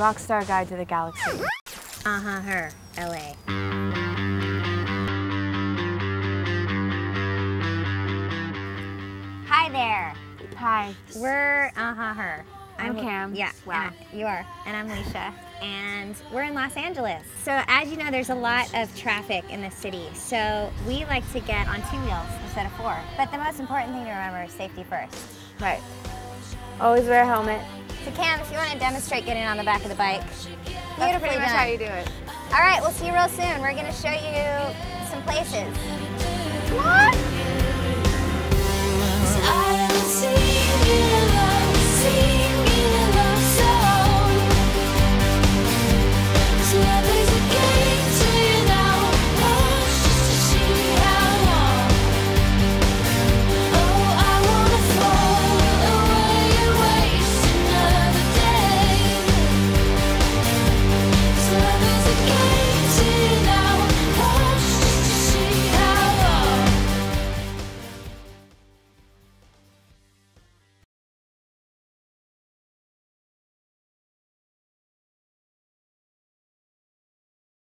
Rockstar Guide to the Galaxy. Uh-huh, her, LA. Hi there. Hi. We're uh-huh, her. I'm Cam. Yeah, Wow. I- you are. And I'm Leisha. And we're in Los Angeles. So as you know, there's a lot of traffic in the city. So we like to get on two wheels instead of four. But the most important thing to remember is safety first. Right. Always wear a helmet. So Cam, if you want to demonstrate getting on the back of the bike, That's pretty much done. how you do it. All right, we'll see you real soon. We're gonna show you some places.